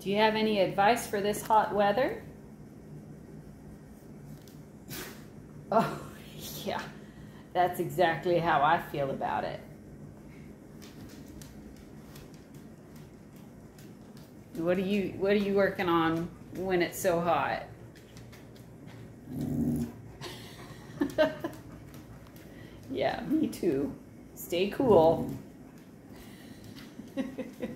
Do you have any advice for this hot weather? Oh, yeah. That's exactly how I feel about it. What are you what are you working on when it's so hot? yeah, me too. Stay cool.